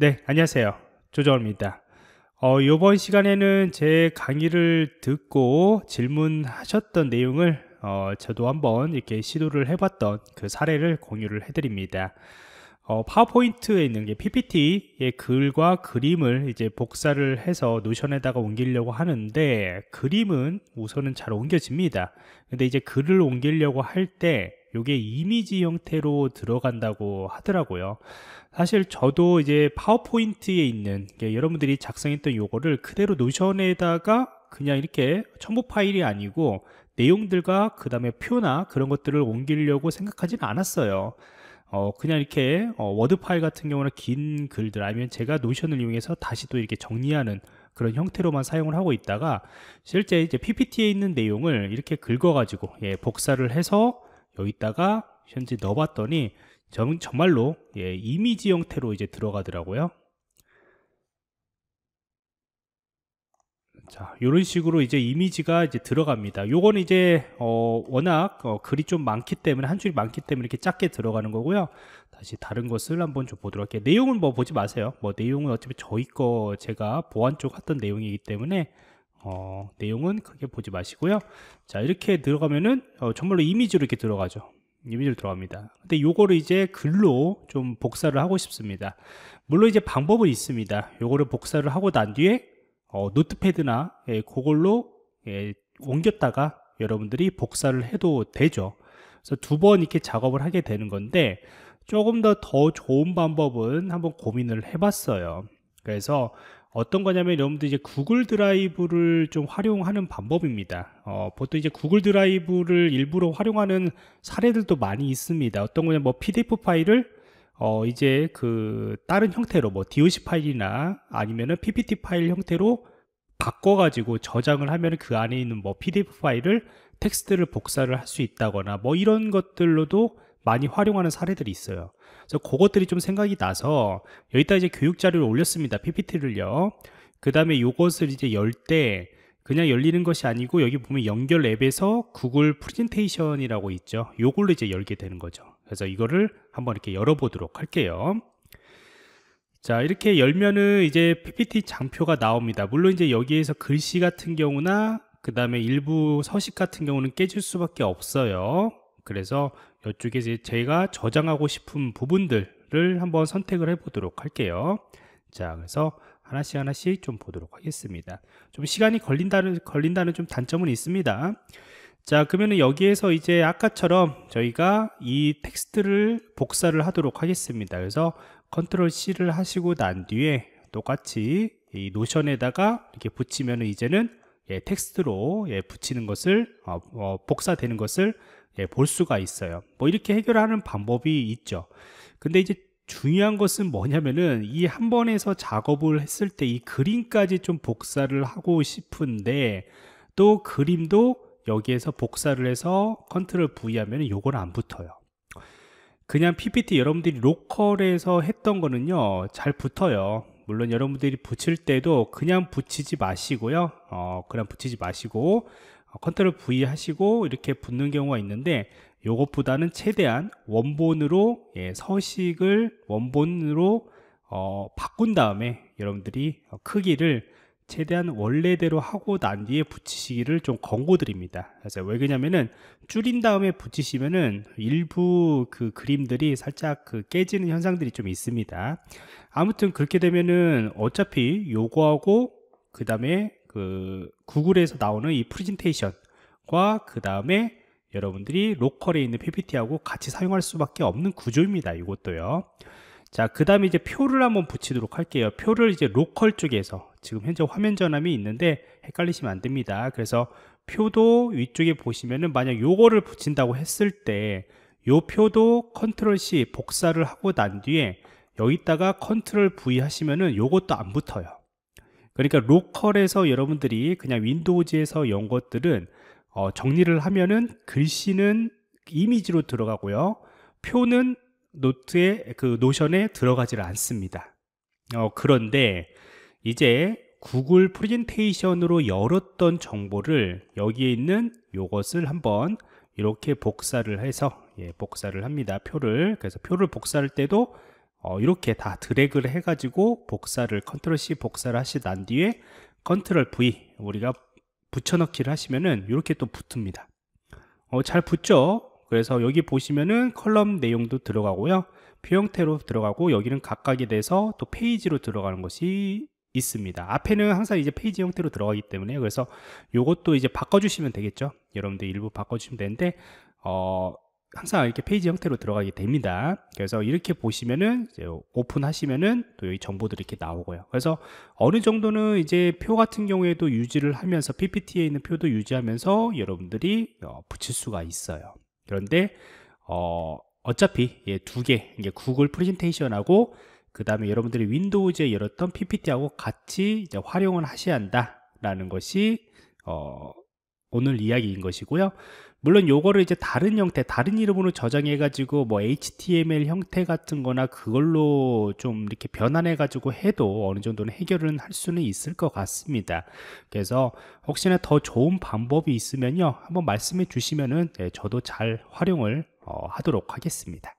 네, 안녕하세요. 조정호입니다. 어, 이번 시간에는 제 강의를 듣고 질문하셨던 내용을 어, 저도 한번 이렇게 시도를 해봤던 그 사례를 공유를 해드립니다. 어, 파워포인트에 있는 게 PPT의 글과 그림을 이제 복사를 해서 노션에다가 옮기려고 하는데 그림은 우선은 잘 옮겨집니다. 근데 이제 글을 옮기려고 할 때 이게 이미지 형태로 들어간다고 하더라고요. 사실 저도 이제 PowerPoint에 있는 여러분들이 작성했던 요거를 그대로 Notion에다가 그냥 이렇게 첨부 파일이 아니고 내용들과 그 다음에 표나 그런 것들을 옮기려고 생각하지는 않았어요. 어, 그냥 이렇게 어, Word 파일 같은 경우는 긴 글들 아니면 제가 Notion을 이용해서 다시 또 이렇게 정리하는 그런 형태로만 사용을 하고 있다가 실제 이제 PPT에 있는 내용을 이렇게 긁어가지고 예, 복사를 해서 여기다가 현재 넣어봤더니 정, 정말로 예, 이미지 형태로 이제 들어가더라고요. 자, 이런 식으로 이제 이미지가 이제 들어갑니다. 요거는 이제 어, 워낙 어, 글이 좀 많기 때문에 한 줄이 많기 때문에 이렇게 작게 들어가는 거고요. 다시 다른 것을 한번 좀 보도록 할게요. 내용은 뭐 보지 마세요. 뭐 내용은 어차피 저희 거 제가 보안 쪽 했던 내용이기 때문에 어, 내용은 크게 보지 마시고요. 자, 이렇게 들어가면은 어, 정말로 이미지로 이렇게 들어가죠. 이미지로 들어갑니다. 근데 요거를 이제 글로 좀 복사를 하고 싶습니다. 물론 이제 방법은 있습니다. 요거를 복사를 하고 난 뒤에 어, 노트패드나 예, 그걸로 예, 옮겼다가 여러분들이 복사를 해도 되죠. 그래서 두 번 이렇게 작업을 하게 되는 건데 조금 더 더 좋은 방법은 한번 고민을 해봤어요. 그래서 어떤 거냐면 여러분들 이제 구글 드라이브를 좀 활용하는 방법입니다. 어, 보통 이제 구글 드라이브를 일부러 활용하는 사례들도 많이 있습니다. 어떤 거냐면 뭐 PDF 파일을 어, 이제 그 다른 형태로 뭐 DOC 파일이나 아니면은 PPT 파일 형태로 바꿔가지고 저장을 하면 그 안에 있는 뭐 PDF 파일을 텍스트를 복사를 할 수 있다거나 뭐 이런 것들로도 많이 활용하는 사례들이 있어요. 그래서 그것들이 좀 생각이 나서 여기다 이제 교육 자료를 올렸습니다. PPT를요. 그 다음에 이것을 이제 열 때 그냥 열리는 것이 아니고 여기 보면 연결 앱에서 구글 프레젠테이션이라고 있죠. 요걸로 이제 열게 되는 거죠. 그래서 이거를 한번 이렇게 열어보도록 할게요. 자 이렇게 열면은 이제 PPT 장표가 나옵니다. 물론 이제 여기에서 글씨 같은 경우나 그 다음에 일부 서식 같은 경우는 깨질 수밖에 없어요. 그래서 이쪽에 제가 저장하고 싶은 부분들을 한번 선택을 해 보도록 할게요. 자 그래서 하나씩 하나씩 좀 보도록 하겠습니다. 좀 시간이 걸린다는 걸린다는 좀 단점은 있습니다. 자 그러면 여기에서 이제 아까처럼 저희가 이 텍스트를 복사를 하도록 하겠습니다 그래서 컨트롤 C를 하시고 난 뒤에 똑같이 이 노션에다가 이렇게 붙이면 이제는 예, 텍스트로 예, 붙이는 것을 어, 어, 복사되는 것을 예, 볼 수가 있어요. 뭐 이렇게 해결하는 방법이 있죠. 근데 이제 중요한 것은 뭐냐면은 이 한 번에서 작업을 했을 때 이 그림까지 좀 복사를 하고 싶은데 또 그림도 여기에서 복사를 해서 컨트롤 V 하면 이건 안 붙어요. 그냥 PPT 여러분들이 local에서 했던 거는요 잘 붙어요 물론 여러분들이 붙일 때도 그냥 붙이지 마시고요. 어, 그냥 붙이지 마시고 어, 컨트롤 V 하시고 이렇게 붙는 경우가 있는데 요것보다는 최대한 원본으로 예, 서식을 원본으로 어, 바꾼 다음에 여러분들이 크기를 최대한 원래대로 하고 난 뒤에 붙이시기를 좀 권고드립니다. 그래서 왜 그러냐면은 줄인 다음에 붙이시면은 일부 그 그림들이 살짝 그 깨지는 현상들이 좀 있습니다. 아무튼 그렇게 되면은 어차피 요거하고 그 다음에 그 구글에서 나오는 이 프레젠테이션과 그 다음에 여러분들이 local에 있는 PPT하고 같이 사용할 수밖에 없는 구조입니다. 이것도요. 자, 그 다음에 이제 표를 한번 붙이도록 할게요. 표를 이제 local 쪽에서 지금 현재 화면 전환이 있는데 헷갈리시면 안 됩니다. 그래서 표도 위쪽에 보시면은 만약 요거를 붙인다고 했을 때 요 표도 컨트롤 C 복사를 하고 난 뒤에 여기다가 컨트롤 V 하시면은 요것도 안 붙어요. 그러니까 local에서 여러분들이 그냥 Windows에서 연 것들은 어, 정리를 하면은 글씨는 이미지로 들어가고요. 표는 노트에 그 노션에 들어가지를 않습니다. 어, 그런데 이제 구글 프레젠테이션으로 열었던 정보를 여기에 있는 요것을 한번 이렇게 복사를 해서 예, 복사를 합니다. 표를 그래서 표를 복사할 때도 어, 이렇게 다 드래그를 해 가지고 복사를 컨트롤 C 복사를 하시고 난 뒤에 컨트롤 V 우리가 붙여넣기를 하시면은 이렇게 또 붙습니다. 어, 잘 붙죠? 그래서 여기 보시면은 column 내용도 들어가고요. 표 형태로 들어가고 여기는 각각에 대해서 또 페이지로 들어가는 것이 있습니다. 앞에는 항상 이제 페이지 형태로 들어가기 때문에 그래서 요것도 이제 바꿔주시면 되겠죠. 여러분들 일부 바꿔주시면 되는데 어, 항상 이렇게 페이지 형태로 들어가게 됩니다. 그래서 이렇게 보시면은 오픈하시면은 또 여기 정보들이 이렇게 나오고요. 그래서 어느 정도는 이제 표 같은 경우에도 유지를 하면서 PPT에 있는 표도 유지하면서 여러분들이 어, 붙일 수가 있어요. 그런데 어, 어차피 예, 두 개, 이게 구글 프레젠테이션하고 그 다음에 여러분들이 윈도우즈에 열었던 PPT하고 같이 활용을 하셔야 한다라는 것이 어, 오늘 이야기인 것이고요. 물론 요거를 이제 다른 형태, 다른 이름으로 저장해 가지고 뭐 HTML 형태 같은 거나 그걸로 좀 이렇게 변환해 가지고 해도 어느 정도는 해결은 할 수는 있을 것 같습니다. 그래서 혹시나 더 좋은 방법이 있으면요. 한번 말씀해 주시면은 네, 저도 잘 활용을 어, 하도록 하겠습니다.